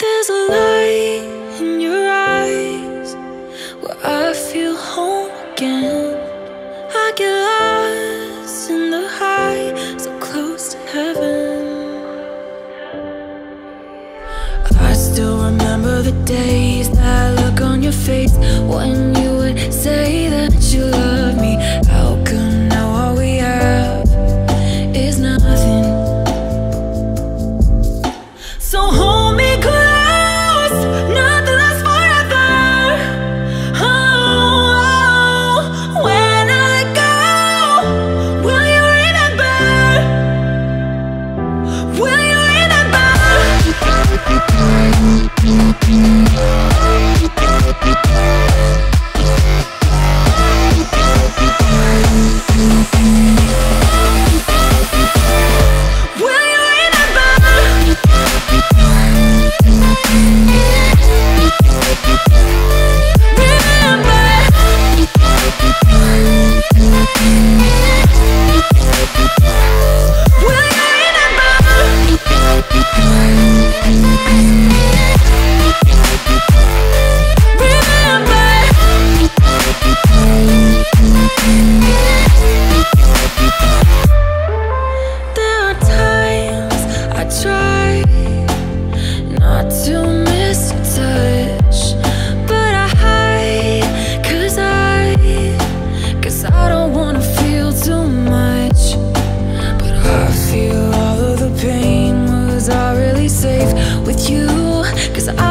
There's a light in your eyes where I feel home again. I get lost in the high, so close to heaven. I still remember the days, that look on your face when you would say remember? Safe with you? 'Cause I